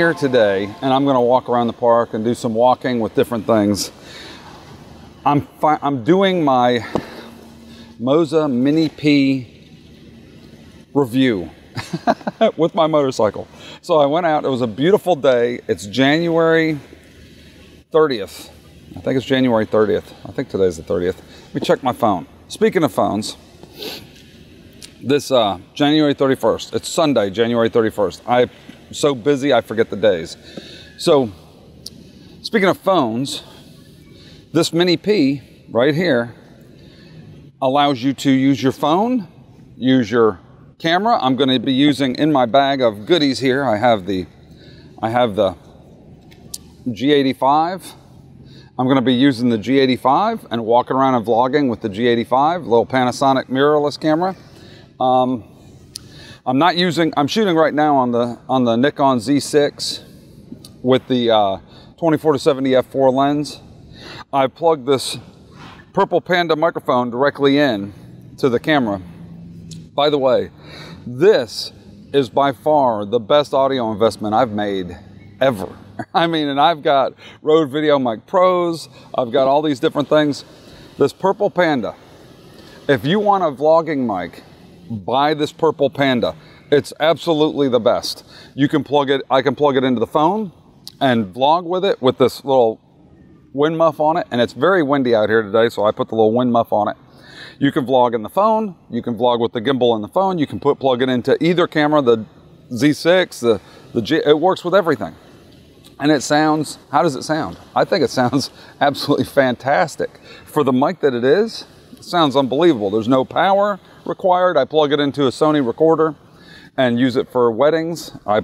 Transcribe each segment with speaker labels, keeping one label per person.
Speaker 1: here today, and I'm going to walk around the park and do some walking with different things. I'm I'm doing my Moza Mini P review with my motorcycle. So I went out. It was a beautiful day. It's January 30th. I think it's January 30th. I think today's the 30th. Let me check my phone. Speaking of phones, this uh, January 31st. It's Sunday, January 31st. So busy I forget the days. So, speaking of phones, this Mini P right here allows you to use your phone, use your camera. I'm going to be using in my bag of goodies here. I have the I have the G85. I'm going to be using the G85 and walking around and vlogging with the G85, little Panasonic mirrorless camera. Um, I'm not using. I'm shooting right now on the on the Nikon Z6 with the uh, 24 to 70 f4 lens. I plugged this Purple Panda microphone directly in to the camera. By the way, this is by far the best audio investment I've made ever. I mean, and I've got Rode Video Mic Pros. I've got all these different things. This Purple Panda. If you want a vlogging mic buy this purple panda. It's absolutely the best. You can plug it, I can plug it into the phone and vlog with it with this little wind muff on it. And it's very windy out here today, so I put the little wind muff on it. You can vlog in the phone. You can vlog with the gimbal in the phone. You can put plug it into either camera, the Z6, the, the G, it works with everything. And it sounds, how does it sound? I think it sounds absolutely fantastic. For the mic that it is, it sounds unbelievable. There's no power required. I plug it into a Sony recorder and use it for weddings. I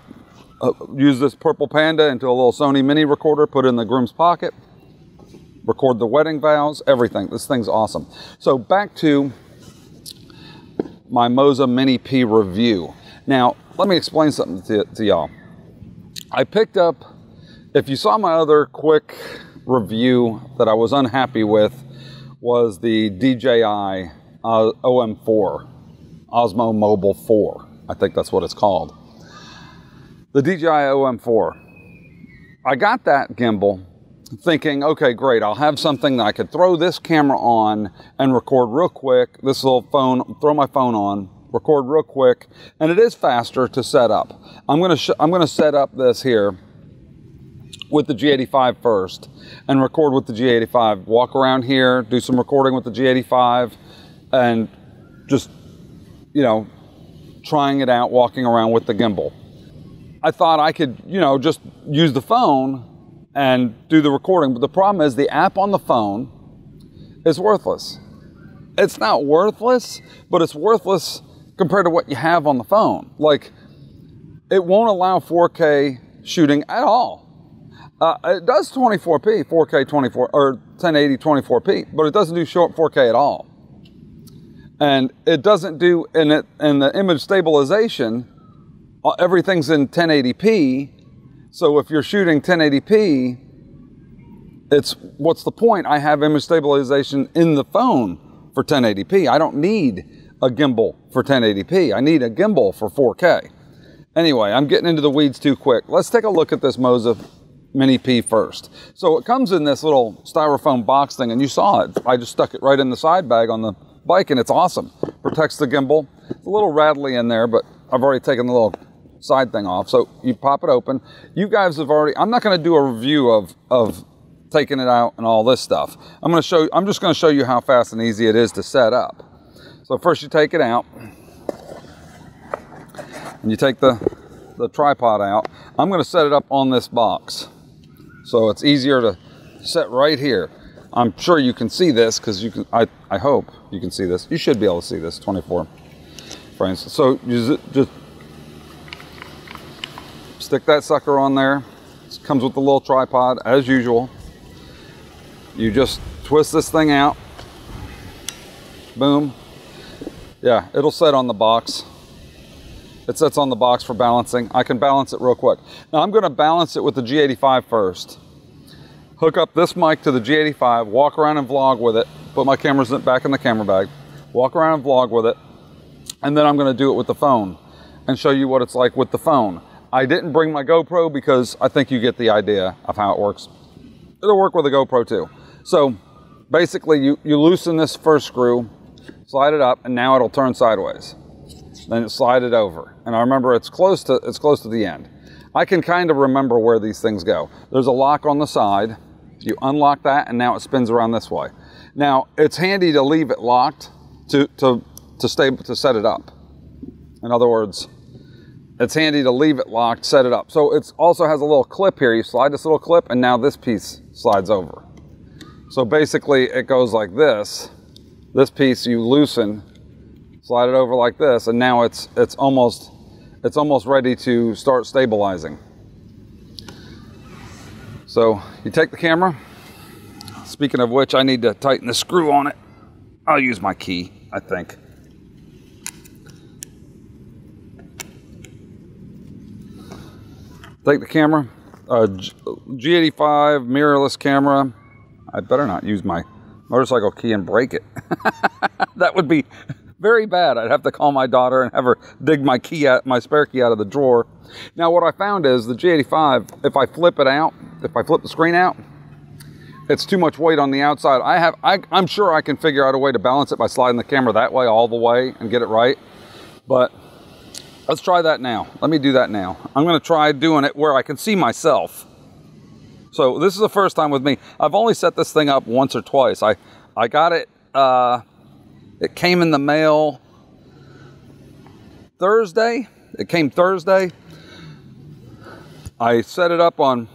Speaker 1: uh, use this Purple Panda into a little Sony mini recorder, put it in the groom's pocket, record the wedding vows, everything. This thing's awesome. So back to my Moza Mini P review. Now, let me explain something to, to y'all. I picked up, if you saw my other quick review that I was unhappy with, was the DJI uh, OM4, Osmo Mobile 4. I think that's what it's called. The DJI OM4. I got that gimbal thinking, okay, great, I'll have something that I could throw this camera on and record real quick. This little phone, throw my phone on, record real quick, and it is faster to set up. I'm gonna I'm gonna set up this here with the G85 first and record with the G85. Walk around here, do some recording with the G85, and just, you know, trying it out, walking around with the gimbal. I thought I could, you know, just use the phone and do the recording. But the problem is the app on the phone is worthless. It's not worthless, but it's worthless compared to what you have on the phone. Like, it won't allow 4K shooting at all. Uh, it does 24p, 4K 24 or 1080 24p, but it doesn't do short 4K at all and it doesn't do in it in the image stabilization uh, everything's in 1080p so if you're shooting 1080p it's what's the point? I have image stabilization in the phone for 1080p i don't need a gimbal for 1080p i need a gimbal for 4k anyway i'm getting into the weeds too quick. Let's take a look at this moza mini p first. So it comes in this little styrofoam box thing and you saw it. I just stuck it right in the side bag on the bike and it's awesome. Protects the gimbal. It's a little rattly in there, but I've already taken the little side thing off. So you pop it open. You guys have already, I'm not going to do a review of, of taking it out and all this stuff. I'm going to show, I'm just going to show you how fast and easy it is to set up. So first you take it out and you take the, the tripod out. I'm going to set it up on this box. So it's easier to set right here. I'm sure you can see this because you can, I, I hope you can see this. You should be able to see this 24 frames. So you just stick that sucker on there. It comes with the little tripod as usual. You just twist this thing out. Boom. Yeah, it'll set on the box. It sets on the box for balancing. I can balance it real quick. Now I'm gonna balance it with the G85 first hook up this mic to the G85, walk around and vlog with it, put my cameras back in the camera bag, walk around and vlog with it, and then I'm gonna do it with the phone and show you what it's like with the phone. I didn't bring my GoPro because I think you get the idea of how it works. It'll work with a GoPro too. So basically you, you loosen this first screw, slide it up, and now it'll turn sideways. Then slide it over. And I remember it's close to it's close to the end. I can kind of remember where these things go. There's a lock on the side. You unlock that and now it spins around this way. Now it's handy to leave it locked to to to stay to set it up. In other words, it's handy to leave it locked, set it up. So it also has a little clip here. You slide this little clip and now this piece slides over. So basically it goes like this. This piece you loosen, slide it over like this, and now it's it's almost it's almost ready to start stabilizing. So you take the camera. Speaking of which, I need to tighten the screw on it. I'll use my key, I think. Take the camera, uh, G85 mirrorless camera. I better not use my motorcycle key and break it. that would be very bad. I'd have to call my daughter and have her dig my key out, my spare key out of the drawer. Now, what I found is the G85, if I flip it out, if I flip the screen out, it's too much weight on the outside. I have, I, I'm sure I can figure out a way to balance it by sliding the camera that way all the way and get it right. But Let's try that now. Let me do that now. I'm going to try doing it where I can see myself. So this is the first time with me. I've only set this thing up once or twice. I, I got it, uh, it came in the mail Thursday. It came Thursday. I set it up on,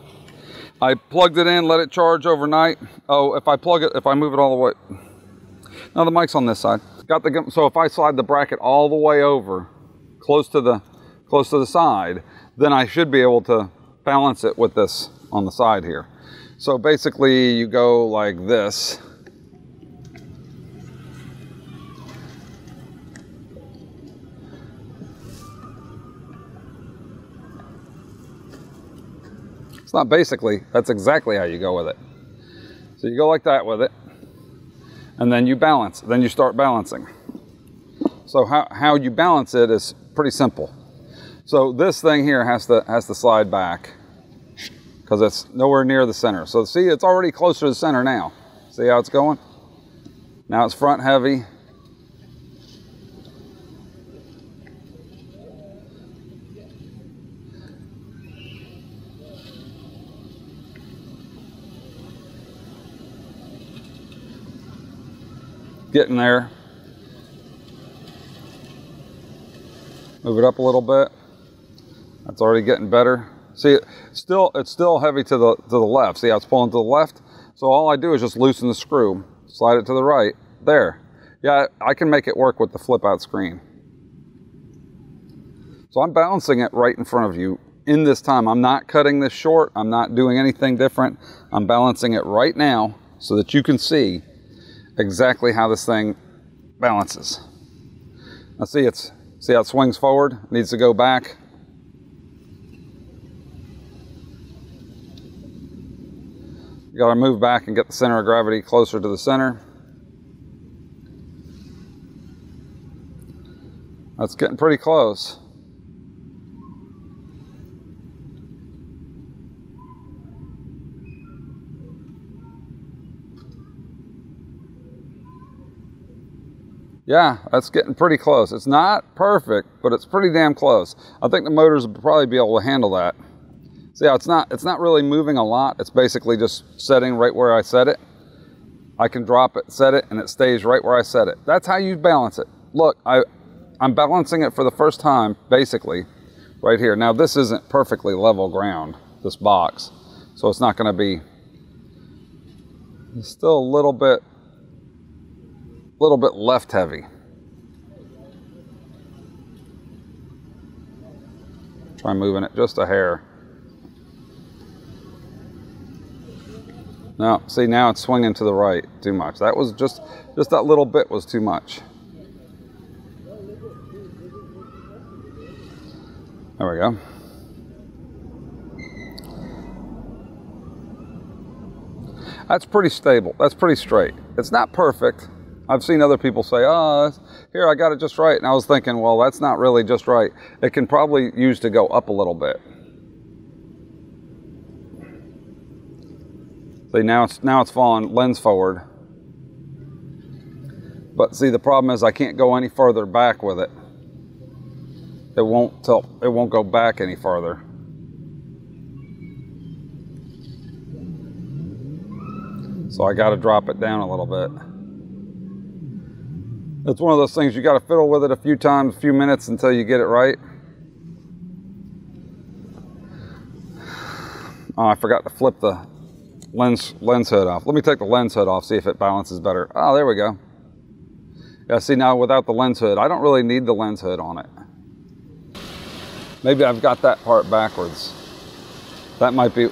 Speaker 1: I plugged it in, let it charge overnight. Oh, if I plug it, if I move it all the way, now the mic's on this side. Got the, so if I slide the bracket all the way over, close to the close to the side, then I should be able to balance it with this on the side here. So basically you go like this. It's not basically, that's exactly how you go with it. So you go like that with it, and then you balance, then you start balancing. So how, how you balance it is pretty simple. So this thing here has to, has to slide back because it's nowhere near the center. So see, it's already closer to the center now. See how it's going? Now it's front heavy. Getting there. Move it up a little bit. That's already getting better. See, it still it's still heavy to the to the left. See how it's pulling to the left? So all I do is just loosen the screw, slide it to the right. There. Yeah, I can make it work with the flip out screen. So I'm balancing it right in front of you in this time. I'm not cutting this short. I'm not doing anything different. I'm balancing it right now so that you can see exactly how this thing balances. Now see, it's See how it swings forward? It needs to go back. You got to move back and get the center of gravity closer to the center. That's getting pretty close. Yeah, that's getting pretty close. It's not perfect, but it's pretty damn close. I think the motors will probably be able to handle that. See how it's not, it's not really moving a lot. It's basically just setting right where I set it. I can drop it, set it, and it stays right where I set it. That's how you balance it. Look, I, I'm balancing it for the first time, basically, right here. Now, this isn't perfectly level ground, this box, so it's not gonna be, it's still a little bit little bit left heavy. Try moving it just a hair. Now, see now it's swinging to the right too much. That was just, just that little bit was too much. There we go. That's pretty stable. That's pretty straight. It's not perfect, I've seen other people say, oh, here, I got it just right. And I was thinking, well, that's not really just right. It can probably use to go up a little bit. See, now it's, now it's falling lens forward. But see, the problem is I can't go any further back with it. It won't tilt, it won't go back any further. So I got to drop it down a little bit. Mm-hmm. It's one of those things you got to fiddle with it a few times, a few minutes until you get it right. Oh, I forgot to flip the lens lens hood off. Let me take the lens hood off, see if it balances better. Oh, there we go. Yeah, see now without the lens hood, I don't really need the lens hood on it. Maybe I've got that part backwards. That might be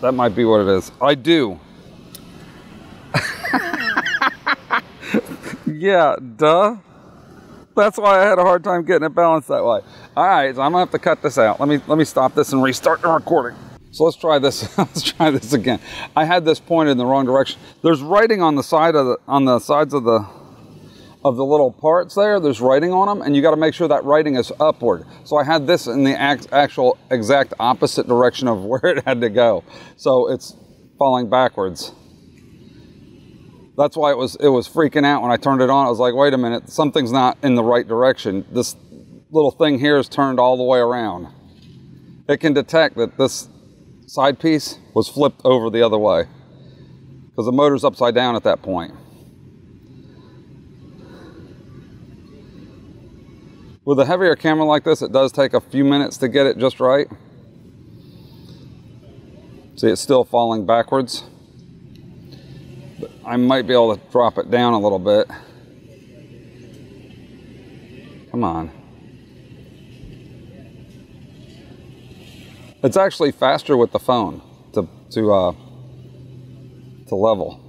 Speaker 1: that might be what it is. I do. Yeah, duh. That's why I had a hard time getting it balanced that way. All right, so I'm gonna have to cut this out. Let me let me stop this and restart the recording. So let's try this. let's try this again. I had this pointed in the wrong direction. There's writing on the side of the on the sides of the of the little parts there. There's writing on them, and you got to make sure that writing is upward. So I had this in the actual exact opposite direction of where it had to go. So it's falling backwards. That's why it was it was freaking out when I turned it on. I was like, wait a minute, something's not in the right direction. This little thing here is turned all the way around. It can detect that this side piece was flipped over the other way because the motor's upside down at that point. With a heavier camera like this, it does take a few minutes to get it just right. See, it's still falling backwards. I might be able to drop it down a little bit. Come on. It's actually faster with the phone to to uh, to level.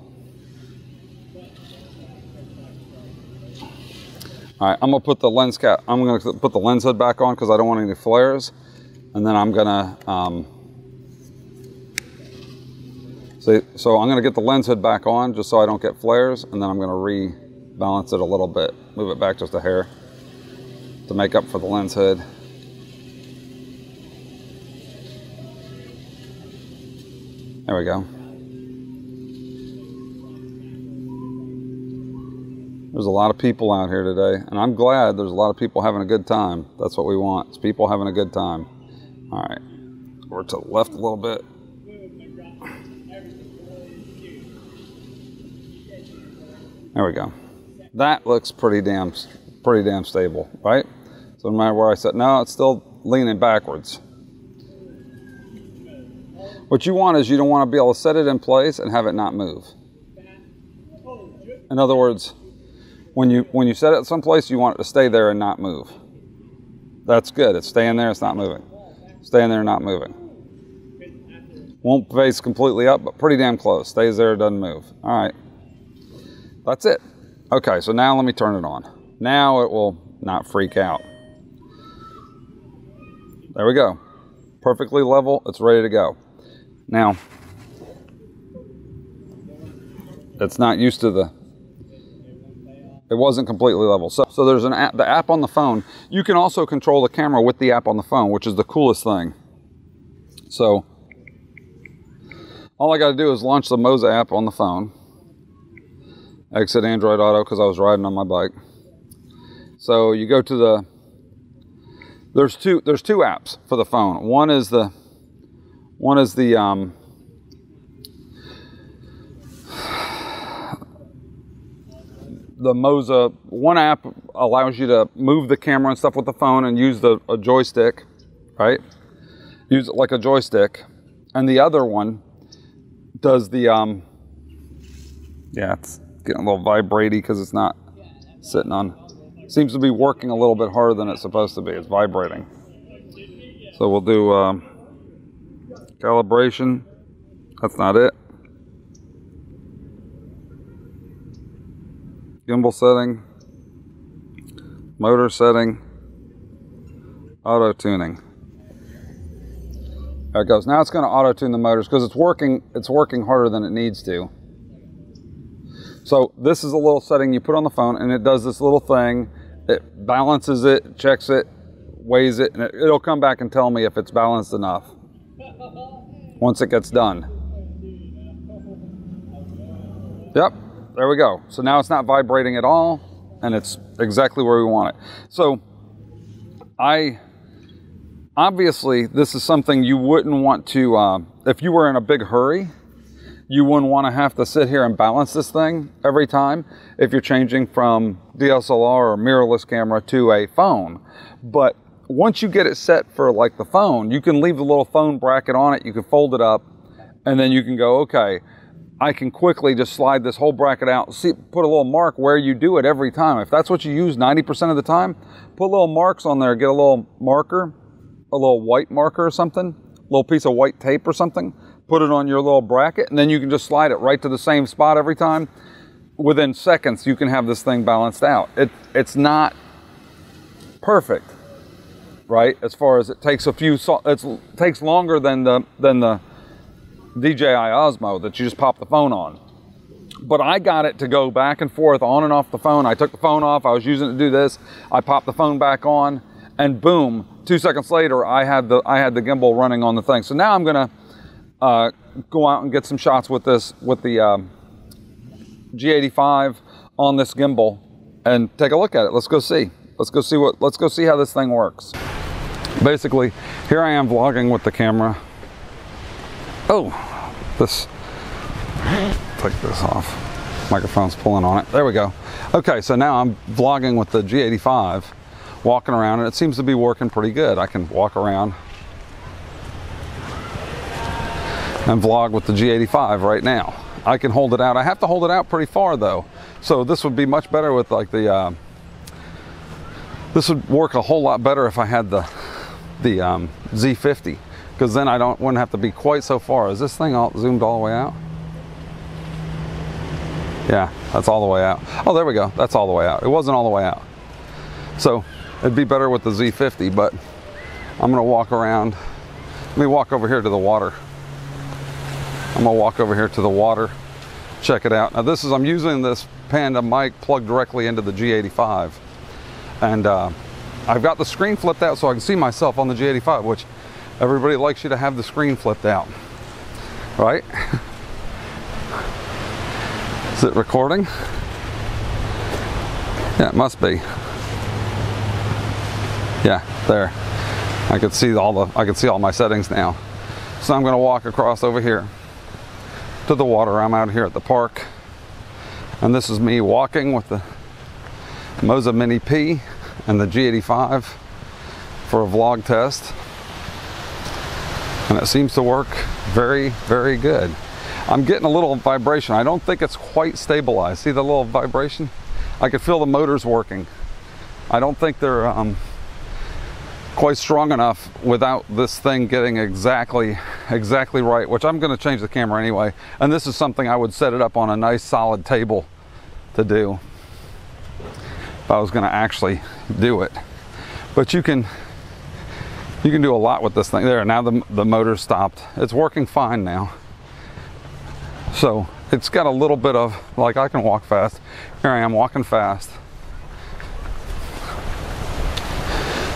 Speaker 1: All right, I'm gonna put the lens cap. I'm gonna put the lens hood back on because I don't want any flares, and then I'm gonna. Um, see, so I'm gonna get the lens hood back on just so I don't get flares, and then I'm gonna rebalance it a little bit, move it back just a hair to make up for the lens hood. There we go. There's a lot of people out here today, and I'm glad there's a lot of people having a good time. That's what we want. It's people having a good time. All right. Over to the left a little bit. There we go. That looks pretty damn pretty damn stable, right? So no matter where I set, no, it's still leaning backwards. What you want is you don't want to be able to set it in place and have it not move. In other words, when you when you set it someplace, you want it to stay there and not move. That's good. It's staying there. It's not moving. Staying there, not moving. Won't face completely up, but pretty damn close. Stays there, doesn't move. All right. That's it. Okay, so now let me turn it on. Now it will not freak out. There we go. Perfectly level. It's ready to go. Now, it's not used to the, it wasn't completely level. So, so there's an app, the app on the phone. You can also control the camera with the app on the phone, which is the coolest thing. So, all I got to do is launch the Moza app on the phone. Exit Android Auto because I was riding on my bike. So you go to the, there's two, there's two apps for the phone. One is the one is the um, the Moza one app allows you to move the camera and stuff with the phone and use the a joystick, right? Use it like a joystick, and the other one does the um, yeah, it's getting a little vibraty because it's not sitting on. Seems to be working a little bit harder than it's supposed to be. It's vibrating. So we'll do. Um, calibration. That's not it. Gimbal setting, motor setting, auto tuning. There it goes. Now it's going to auto tune the motors because it's working. It's working harder than it needs to. So this is a little setting you put on the phone and it does this little thing. It balances it, checks it, weighs it, and it, it'll come back and tell me if it's balanced enough once it gets done. Yep, there we go. So now it's not vibrating at all and it's exactly where we want it. So I obviously this is something you wouldn't want to uh, if you were in a big hurry you wouldn't want to have to sit here and balance this thing every time if you're changing from DSLR or mirrorless camera to a phone. But once you get it set for like the phone, you can leave the little phone bracket on it, you can fold it up, and then you can go, okay, I can quickly just slide this whole bracket out, see, put a little mark where you do it every time. If that's what you use 90% of the time, put little marks on there, get a little marker, a little white marker or something, a little piece of white tape or something, put it on your little bracket, and then you can just slide it right to the same spot every time. Within seconds, you can have this thing balanced out. It, it's not perfect, right? As far as it takes a few, it takes longer than the than the DJI Osmo that you just pop the phone on. But I got it to go back and forth on and off the phone. I took the phone off. I was using it to do this. I popped the phone back on, and boom! Two seconds later, I had the I had the gimbal running on the thing. So now I'm gonna uh, go out and get some shots with this with the um, G85 on this gimbal and take a look at it. Let's go see. Let's go see what. Let's go see how this thing works. Basically, here I am vlogging with the camera. Oh, this. Take this off. Microphone's pulling on it. There we go. Okay, so now I'm vlogging with the G85, walking around, and it seems to be working pretty good. I can walk around and vlog with the G85 right now. I can hold it out. I have to hold it out pretty far though. So this would be much better with like the, uh, this would work a whole lot better if I had the, the um, Z50 because then I don't wouldn't have to be quite so far. Is this thing all zoomed all the way out? Yeah, that's all the way out. Oh, there we go. That's all the way out. It wasn't all the way out. So it'd be better with the Z50, but I'm gonna walk around. Let me walk over here to the water. I'm gonna walk over here to the water, check it out. Now this is, I'm using this Panda mic plugged directly into the G85. And uh, I've got the screen flipped out so I can see myself on the G85, which everybody likes you to have the screen flipped out, right? is it recording? Yeah, it must be. Yeah, there. I can see all the I can see all my settings now. So I'm going to walk across over here to the water. I'm out here at the park. And this is me walking with the Moza Mini P and the G85 for a vlog test. And it seems to work very, very good. I'm getting a little vibration. I don't think it's quite stabilized. See the little vibration? I can feel the motors working. I don't think they're um, quite strong enough without this thing getting exactly exactly right which I'm going to change the camera anyway. And this is something I would set it up on a nice solid table to do. If I was going to actually do it. But you can you can do a lot with this thing. There now the, the motor stopped. It's working fine now. So it's got a little bit of like I can walk fast. Here I am walking fast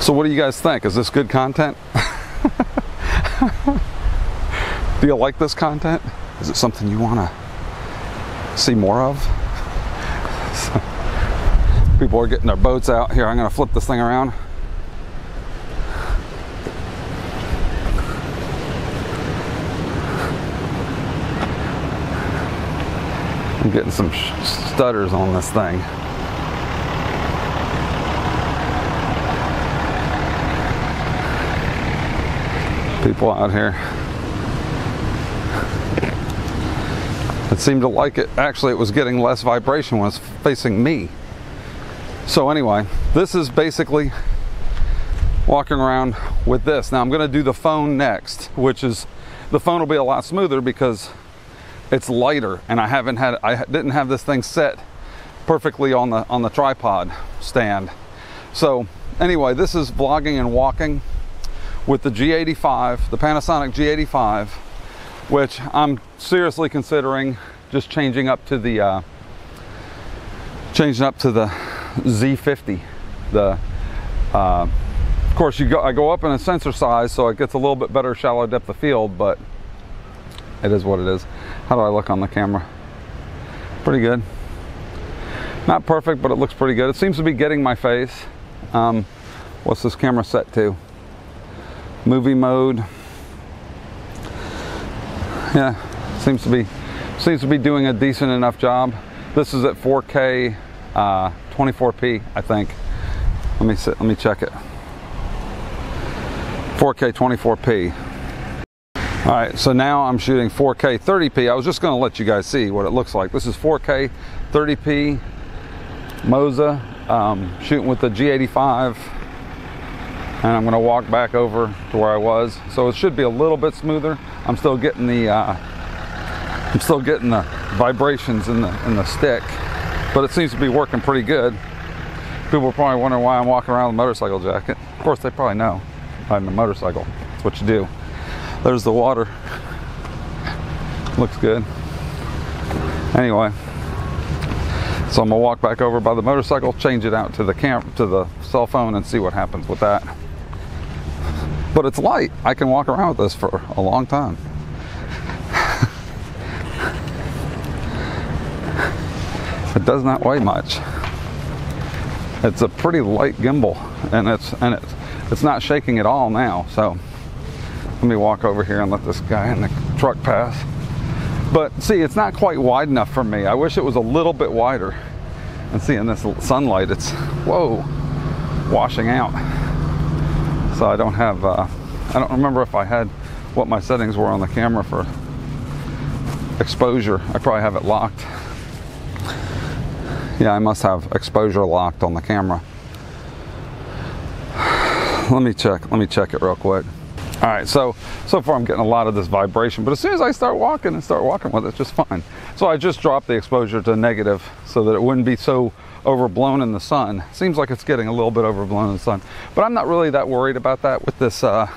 Speaker 1: So what do you guys think? Is this good content? do you like this content? Is it something you want to see more of? People are getting their boats out. Here, I'm going to flip this thing around. I'm getting some stutters on this thing. People out here. It seemed to like it. Actually, it was getting less vibration when it's facing me. So anyway, this is basically walking around with this. Now I'm going to do the phone next, which is the phone will be a lot smoother because it's lighter and I haven't had I didn't have this thing set perfectly on the on the tripod stand. So anyway, this is vlogging and walking with the G85, the Panasonic G85, which I'm seriously considering just changing up to the uh, changing up to the Z50. The uh, of course you go I go up in a sensor size so it gets a little bit better shallow depth of field, but it is what it is. How do I look on the camera? Pretty good. Not perfect, but it looks pretty good. It seems to be getting my face. Um, what's this camera set to? Movie mode. Yeah, seems to be seems to be doing a decent enough job. This is at 4K, uh, 24p, I think. Let me let me check it. 4K 24p. All right, so now I'm shooting 4K 30p. I was just gonna let you guys see what it looks like. This is 4K 30p Moza, um, shooting with the G85. And I'm gonna walk back over to where I was. So it should be a little bit smoother. I'm still getting the, uh, I'm still getting the vibrations in the, in the stick, but it seems to be working pretty good. People are probably wondering why I'm walking around a motorcycle jacket. Of course, they probably know I'm a motorcycle. That's what you do. There's the water. Looks good. Anyway, so I'm gonna walk back over by the motorcycle, change it out to the camp to the cell phone, and see what happens with that. But it's light. I can walk around with this for a long time. it does not weigh much. It's a pretty light gimbal, and it's and it's it's not shaking at all now. So let me walk over here and let this guy in the truck pass. But see, it's not quite wide enough for me. I wish it was a little bit wider. And see, in this sunlight, it's whoa, washing out. So I don't have. Uh, I don't remember if I had what my settings were on the camera for exposure. I probably have it locked. Yeah, I must have exposure locked on the camera. Let me check. Let me check it real quick. All right, so so far I'm getting a lot of this vibration, but as soon as I start walking and start walking with it, it's just fine. So I just dropped the exposure to negative so that it wouldn't be so overblown in the sun. Seems like it's getting a little bit overblown in the sun, but I'm not really that worried about that with this uh,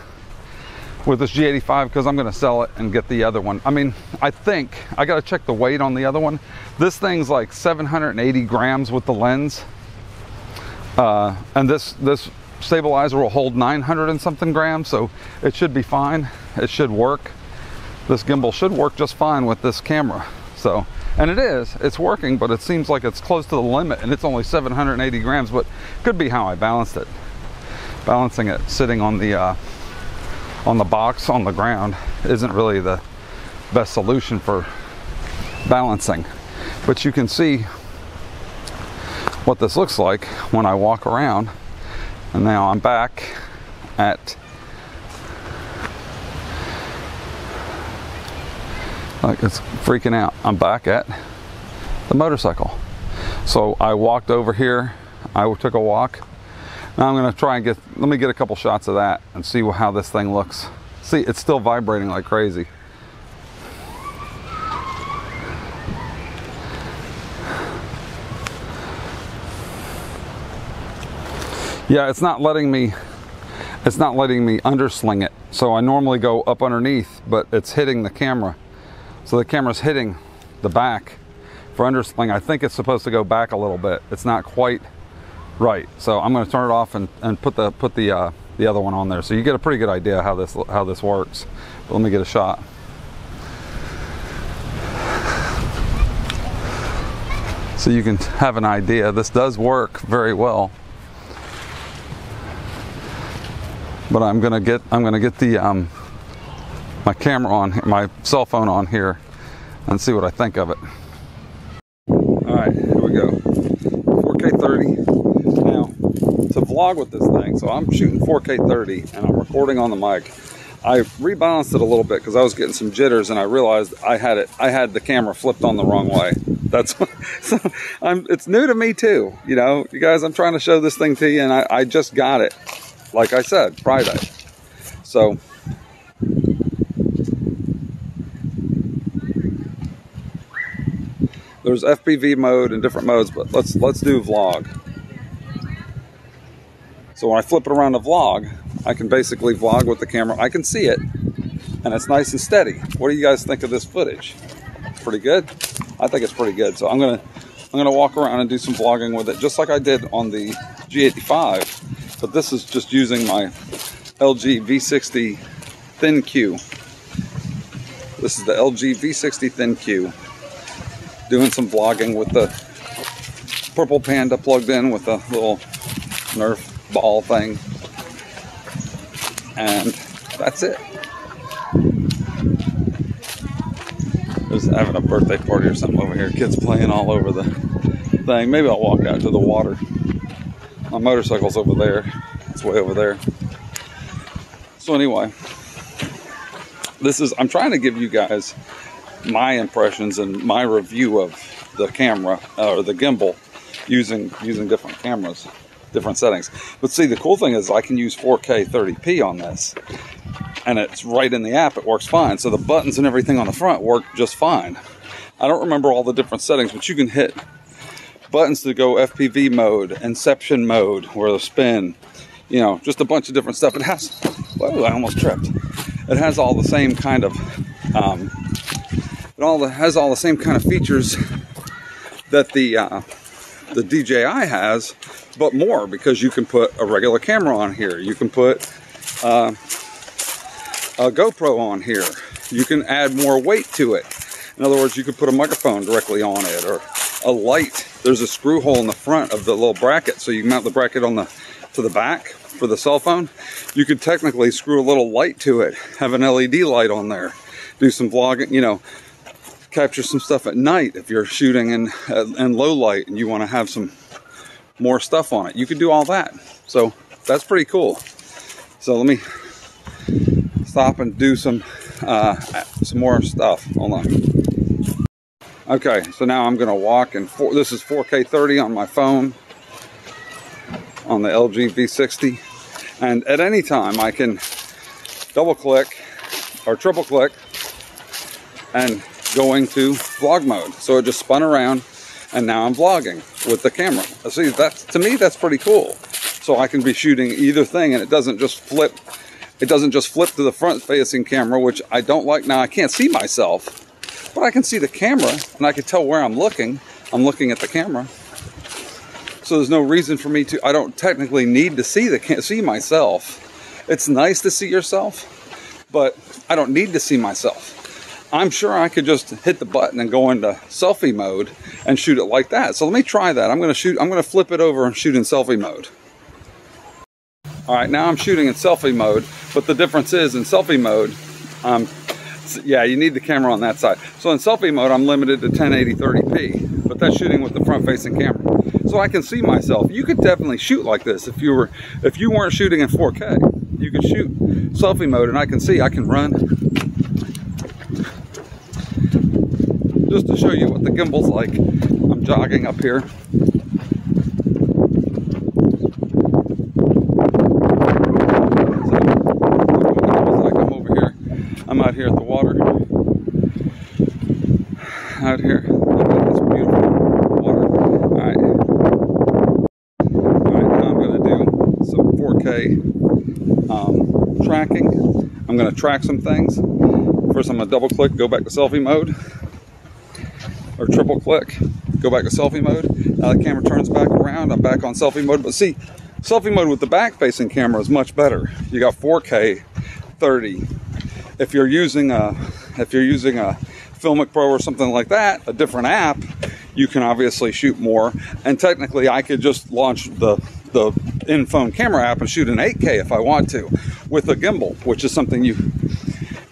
Speaker 1: with this G85 because I'm going to sell it and get the other one. I mean, I think I got to check the weight on the other one. This thing's like 780 grams with the lens, uh, and this this stabilizer will hold 900 and something grams, so it should be fine. It should work. This gimbal should work just fine with this camera. So, and it is, it's working, but it seems like it's close to the limit and it's only 780 grams, but could be how I balanced it. Balancing it sitting on the uh, on the box on the ground isn't really the best solution for balancing. But you can see what this looks like when I walk around. And now I'm back at like it's freaking out. I'm back at the motorcycle. So I walked over here. I took a walk now I'm gonna try and get, let me get a couple shots of that and see how this thing looks. See, it's still vibrating like crazy. Yeah, it's not letting me, it's not letting me undersling it. So I normally go up underneath, but it's hitting the camera. So the camera's hitting the back for undersling. I think it's supposed to go back a little bit. It's not quite Right. So I'm going to turn it off and, and put the put the uh, the other one on there, so you get a pretty good idea how this how this works. But let me get a shot. So you can have an idea. This does work very well. But I'm gonna get I'm gonna get the um, my camera on my cell phone on here and see what I think of it. All right, here we go. 4K 30 Now, to vlog with this thing. So I'm shooting 4K 30 and I'm recording on the mic. I rebalanced it a little bit because I was getting some jitters and I realized I had it I had the camera flipped on the wrong way. That's so I'm it's new to me too. You know, you guys, I'm trying to show this thing to you and I, I just got it. Like I said, Friday. So there's FPV mode and different modes, but let's let's do vlog. So when I flip it around to vlog, I can basically vlog with the camera. I can see it, and it's nice and steady. What do you guys think of this footage? Pretty good? I think it's pretty good. So I'm gonna I'm gonna walk around and do some vlogging with it, just like I did on the G85. But this is just using my LG V60 ThinQ. This is the LG V60 ThinQ. Doing some vlogging with the Purple Panda plugged in with a little Nerf ball thing. And that's it. There's having a birthday party or something over here. Kids playing all over the thing. Maybe I'll walk out to the water. My motorcycle's over there. It's way over there. So anyway, this is I'm trying to give you guys my impressions and my review of the camera or the gimbal using using different cameras, different settings. But see, the cool thing is I can use 4K 30p on this, and it's right in the app. It works fine. So the buttons and everything on the front work just fine. I don't remember all the different settings, but you can hit buttons to go FPV mode, inception mode, or the spin, you know, just a bunch of different stuff. It has, whoa, I almost tripped. It has all the same kind of, um, it all the, has all the same kind of features that the uh, the DJI has, but more because you can put a regular camera on here. You can put uh, a GoPro on here. You can add more weight to it. In other words, you could put a microphone directly on it or a light. There's a screw hole in the front of the little bracket, so you mount the bracket on the to the back for the cell phone. You could technically screw a little light to it, have an LED light on there, do some vlogging, you know, capture some stuff at night if you're shooting in, uh, in low light and you want to have some more stuff on it. You can do all that. So that's pretty cool. So let me stop and do some uh, some more stuff. Hold on. Okay, so now I'm going to walk and this is 4K 30 on my phone on the LG V60 and at any time I can double click or triple click and going to vlog mode. So it just spun around and now I'm vlogging with the camera. Uh, see, that's to me, that's pretty cool. So I can be shooting either thing and it doesn't just flip, it doesn't just flip to the front facing camera, which I don't like. Now I can't see myself, but I can see the camera and I can tell where I'm looking. I'm looking at the camera. So there's no reason for me to, I don't technically need to see the, can't see myself. It's nice to see yourself, but I don't need to see myself. I'm sure I could just hit the button and go into selfie mode and shoot it like that. So let me try that. I'm going to shoot, I'm going to flip it over and shoot in selfie mode. All right, now I'm shooting in selfie mode, but the difference is in selfie mode, um, yeah, you need the camera on that side. So in selfie mode, I'm limited to 1080 30p, but that's shooting with the front facing camera. So I can see myself. You could definitely shoot like this if you were, if you weren't shooting in 4K. You could shoot selfie mode and I can see, I can run, show you what the gimbal's like. I'm jogging up here. I'm here. I'm out here at the water. Out here. Look at this beautiful water. Alright. Alright, now I'm going to do some 4K um, tracking. I'm going to track some things. First, I'm going to double click, go back to selfie mode or triple click, go back to selfie mode. Now the camera turns back around, I'm back on selfie mode. But see, selfie mode with the back facing camera is much better. You got 4K 30. If you're using a if you're using a Filmic Pro or something like that, a different app, you can obviously shoot more. And technically I could just launch the the in-phone camera app and shoot an 8K if I want to with a gimbal, which is something you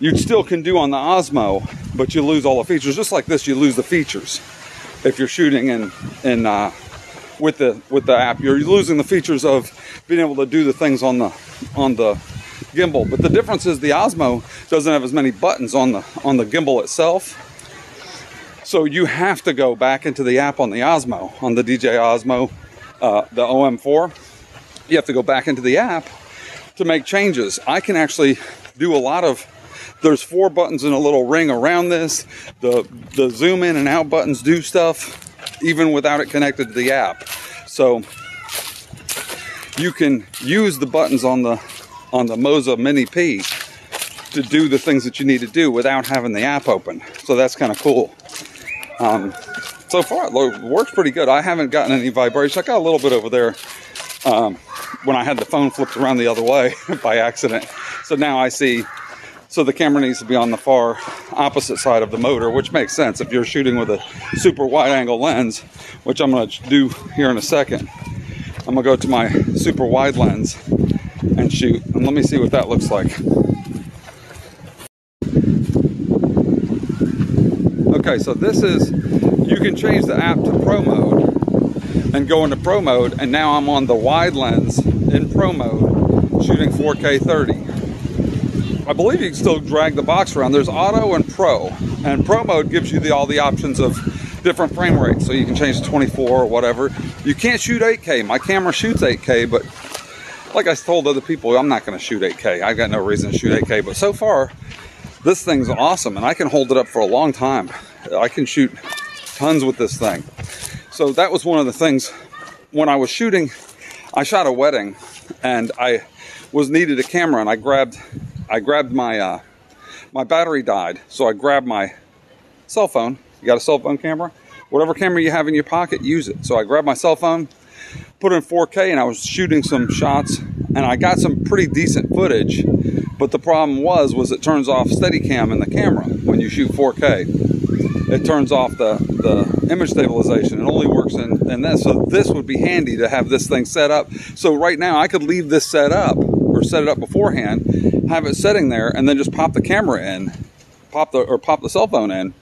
Speaker 1: you still can do on the Osmo but you lose all the features. Just like this, you lose the features if you're shooting in in uh, with the with the app. You're losing the features of being able to do the things on the on the gimbal. But the difference is the Osmo doesn't have as many buttons on the on the gimbal itself. So you have to go back into the app on the Osmo, on the DJI Osmo, uh, the OM4. You have to go back into the app to make changes. I can actually do a lot of there's four buttons in a little ring around this. The, the zoom in and out buttons do stuff even without it connected to the app. So you can use the buttons on the on the Moza Mini P to do the things that you need to do without having the app open. So that's kind of cool. Um, so far it works pretty good. I haven't gotten any vibration. I got a little bit over there um, when I had the phone flipped around the other way by accident. So now I see. So the camera needs to be on the far opposite side of the motor, which makes sense if you're shooting with a super wide angle lens, which I'm to do here in a second. I'm to go to my super wide lens and shoot. And let me see what that looks like. Okay, so this is, you can change the app to Pro mode and go into Pro mode, and now I'm on the wide lens in Pro mode, shooting 4K 30. I believe you can still drag the box around. There's Auto and Pro, and Pro mode gives you the, all the options of different frame rates, so you can change to 24 or whatever. You can't shoot 8K. My camera shoots 8K, but like I told other people, I'm not going to shoot 8K. I've got no reason to shoot 8K, but so far, this thing's awesome, and I can hold it up for a long time. I can shoot tons with this thing. So that was one of the things when I was shooting. I shot a wedding, and I was needed a camera, and I grabbed, I grabbed my, uh, my battery died, so I grabbed my cell phone. You got a cell phone camera? Whatever camera you have in your pocket, use it. So I grabbed my cell phone, put it in 4K, and I was shooting some shots, and I got some pretty decent footage. But the problem was, was it turns off Steadicam in the camera when you shoot 4K it turns off the, the image stabilization. It only works in, in this. So this would be handy to have this thing set up. So right now I could leave this set up set it up beforehand, have it sitting there, and then just pop the camera in, pop the or pop the cell phone in,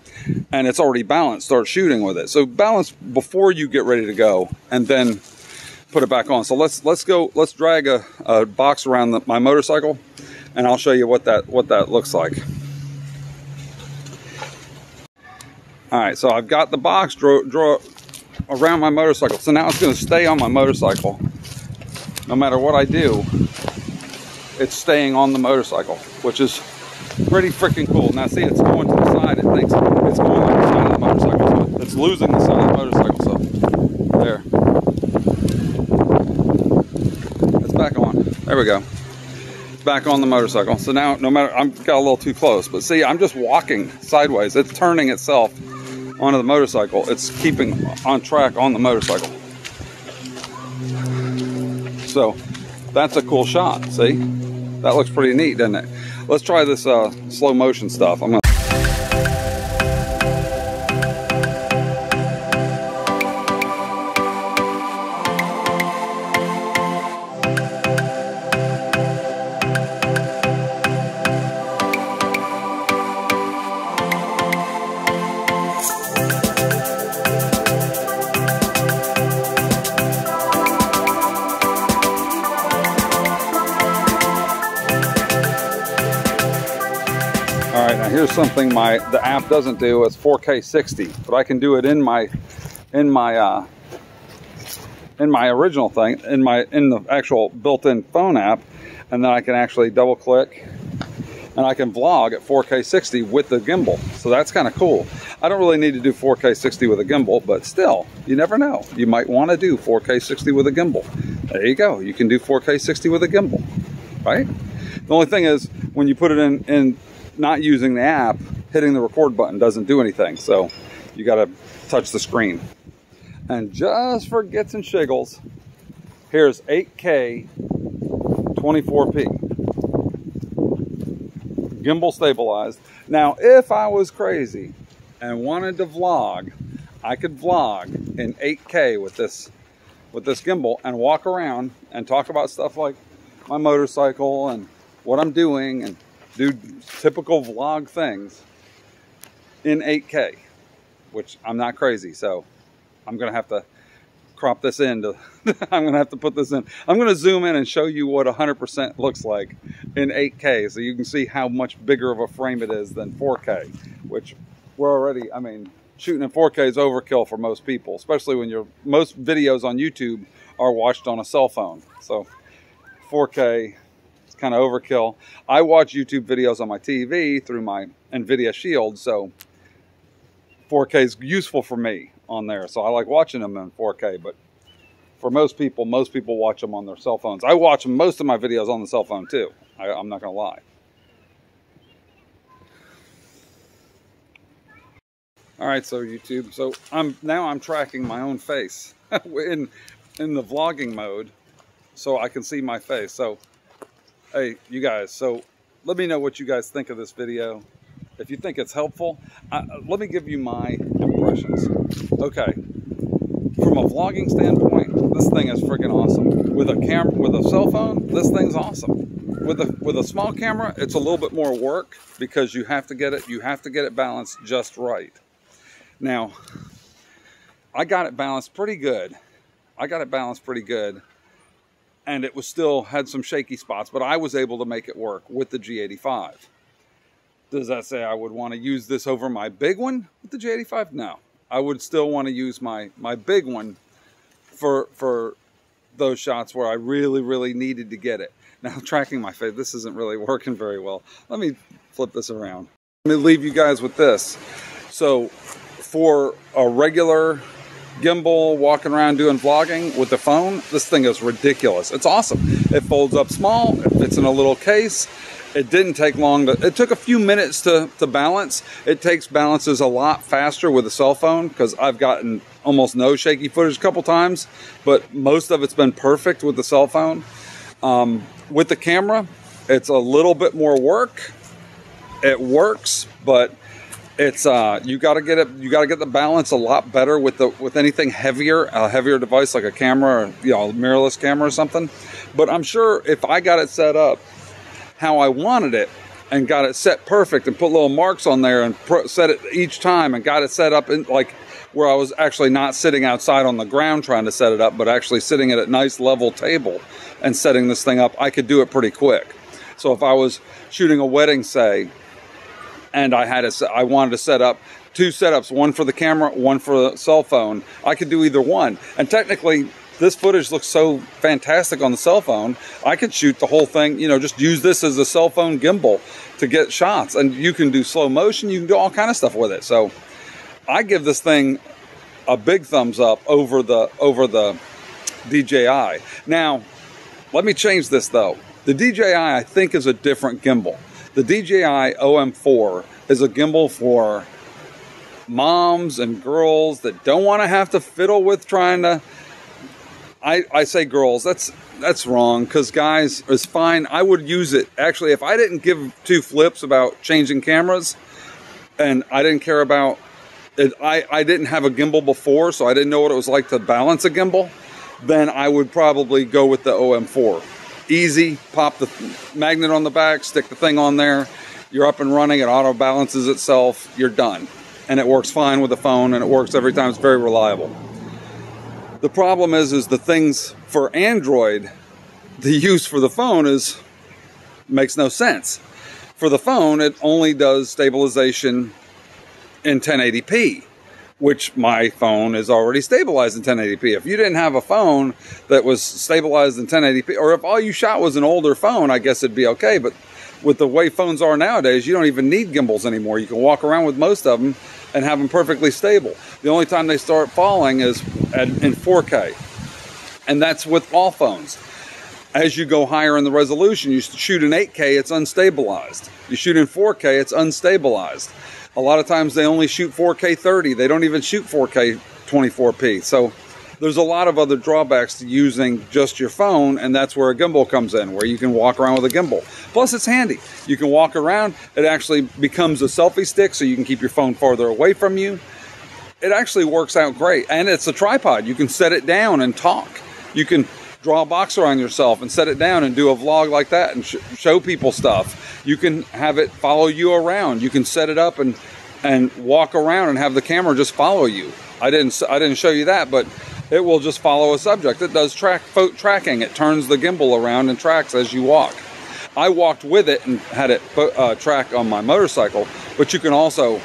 Speaker 1: and it's already balanced. Start shooting with it. So balance before you get ready to go, and then put it back on. So let's let's go. Let's drag a, a box around the, my motorcycle, and I'll show you what that what that looks like. All right, so I've got the box draw, draw around my motorcycle. So now it's gonna stay on my motorcycle. No matter what I do, it's staying on the motorcycle, which is pretty freaking cool. Now see, it's going to the side. It thinks it's going on the side of the motorcycle. So it's losing the side of the motorcycle, so there. It's back on. There we go. It's back on the motorcycle. So now, no matter, I'm got a little too close, but see, I'm just walking sideways. It's turning itself onto the motorcycle, it's keeping on track on the motorcycle. So that's a cool shot, see? That looks pretty neat, doesn't it? Let's try this uh, slow motion stuff. I'm gonna here's something my the app doesn't do. It's 4K 60, but I can do it in my in my uh, in my original thing in my in the actual built-in phone app, and then I can actually double click and I can vlog at 4K 60 with the gimbal. So that's kind of cool. I don't really need to do 4K 60 with a gimbal, but still, you never know. You might want to do 4K 60 with a gimbal. There you go. You can do 4K 60 with a gimbal, right? The only thing is when you put it in in not using the app, hitting the record button doesn't do anything. So you got to touch the screen. And just for gets and shiggles, here's 8K 24p. Gimbal stabilized. Now, if I was crazy and wanted to vlog, I could vlog in 8K with this with this gimbal and walk around and talk about stuff like my motorcycle and what I'm doing and do typical vlog things in 8K, which I'm not crazy, so I'm gonna have to crop this in. To, I'm gonna have to put this in. I'm gonna zoom in and show you what 100% looks like in 8K, so you can see how much bigger of a frame it is than 4K, which we're already. I mean, shooting in 4K is overkill for most people, especially when your most videos on YouTube are watched on a cell phone. So 4K kind of overkill. I watch YouTube videos on my TV through my NVIDIA Shield, so 4K is useful for me on there. So I like watching them in 4K, but for most people, most people watch them on their cell phones. I watch most of my videos on the cell phone too. I, I'm not going to lie. All right, so YouTube, so I'm now I'm tracking my own face in in the vlogging mode, so I can see my face. So, hey, you guys, so let me know what you guys think of this video. If you think it's helpful, uh, let me give you my impressions. Okay, from a vlogging standpoint, this thing is freaking awesome. With a camera, with a cell phone, this thing's awesome. With a with a small camera, it's a little bit more work because you have to get it you have to get it balanced just right. Now, I got it balanced pretty good. I got it balanced pretty good. And it was still had some shaky spots, but I was able to make it work with the G85. Does that say I would want to use this over my big one with the G85? No. I would still want to use my, my big one for, for those shots where I really, really needed to get it. Now, tracking my face, this isn't really working very well. Let me flip this around. Let me leave you guys with this. So for a regular gimbal walking around doing vlogging with the phone, this thing is ridiculous. It's awesome. It folds up small, it fits in a little case. It didn't take long to, it took a few minutes to, to balance. It takes balances a lot faster with a cell phone because I've gotten almost no shaky footage a couple times, but most of it's been perfect with the cell phone. Um, with the camera, it's a little bit more work. It works, but it's uh, you got to get it. You got to get the balance a lot better with the with anything heavier, a heavier device like a camera, or, you know, a mirrorless camera or something. But I'm sure if I got it set up how I wanted it and got it set perfect and put little marks on there and set it each time and got it set up in like where I was actually not sitting outside on the ground trying to set it up, but actually sitting at a nice level table and setting this thing up, I could do it pretty quick. So if I was shooting a wedding, say, and I had a, I wanted to set up two setups, one for the camera, one for the cell phone. I could do either one. And technically, this footage looks so fantastic on the cell phone. I could shoot the whole thing, you know, just use this as a cell phone gimbal to get shots. And you can do slow motion, you can do all kind of stuff with it. So I give this thing a big thumbs up over the over the DJI. Now, let me change this though. The DJI I think is a different gimbal. The DJI OM4 is a gimbal for moms and girls that don't want to have to fiddle with trying to I, I say girls that's that's wrong because guys is fine. I would use it. Actually if i didn't give two flips about changing cameras and i didn't care about it, I, I didn't have a gimbal before so i didn't know what it was like to balance a gimbal then i would probably go with the om4 easy. Pop the magnet on the back, stick the thing on there. You're up and running. It auto balances itself. You're done. And it works fine with the phone and it works every time. It's very reliable. The problem is, is the things for Android, the use for the phone is makes no sense. For the phone, it only does stabilization in 1080p which my phone is already stabilized in 1080p. If you didn't have a phone that was stabilized in 1080p, or if all you shot was an older phone, I guess it'd be okay. But with the way phones are nowadays, you don't even need gimbals anymore. You can walk around with most of them and have them perfectly stable. The only time they start falling is at, in 4K. And that's with all phones. As you go higher in the resolution, you shoot in 8K, it's unstabilized. You shoot in 4K, it's unstabilized. A lot of times they only shoot 4K 30. They don't even shoot 4K 24p. So there's a lot of other drawbacks to using just your phone, and that's where a gimbal comes in, where you can walk around with a gimbal. Plus, it's handy. You can walk around. It actually becomes a selfie stick, so you can keep your phone farther away from you. It actually works out great, and it's a tripod. You can set it down and talk. You can draw a box around yourself and set it down and do a vlog like that and sh show people stuff. You can have it follow you around. You can set it up and and walk around and have the camera just follow you. I didn't I didn't show you that, but it will just follow a subject. It does track tracking. It turns the gimbal around and tracks as you walk. I walked with it and had it uh, track on my motorcycle, but you can also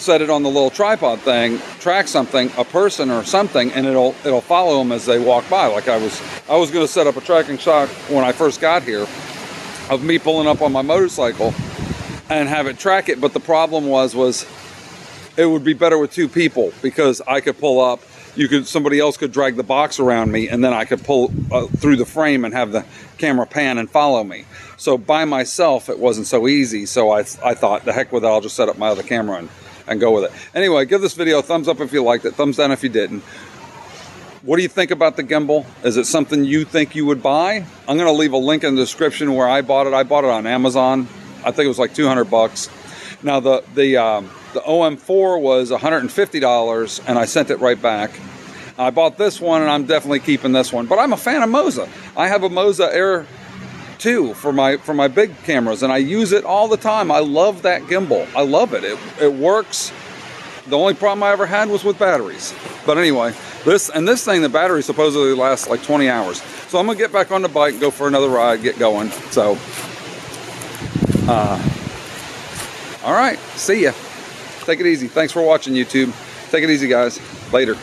Speaker 1: set it on the little tripod thing, track something, a person or something, and it'll it'll follow them as they walk by. Like I was I was going to set up a tracking shot when I first got here of me pulling up on my motorcycle and have it track it. But the problem was was it would be better with two people because I could pull up. You could somebody else could drag the box around me, and then I could pull uh, through the frame and have the camera pan and follow me. So by myself, it wasn't so easy. So I I thought the heck with it, I'll just set up my other camera and and go with it. Anyway, give this video a thumbs up if you liked it, thumbs down if you didn't. What do you think about the gimbal? Is it something you think you would buy? I'm going to leave a link in the description where I bought it. I bought it on Amazon. I think it was like 200 bucks. Now the the um, the OM4 was $150 and I sent it right back. I bought this one and I'm definitely keeping this one. But I'm a fan of Moza. I have a Moza Air 2 for my for my big cameras and I use it all the time. I love that gimbal. I love it. It it works. The only problem I ever had was with batteries. But anyway, this and this thing, the battery supposedly lasts like 20 hours. So I'm gonna get back on the bike, go for another ride, get going. So, uh, all right, see ya. Take it easy. Thanks for watching, YouTube. Take it easy, guys. Later.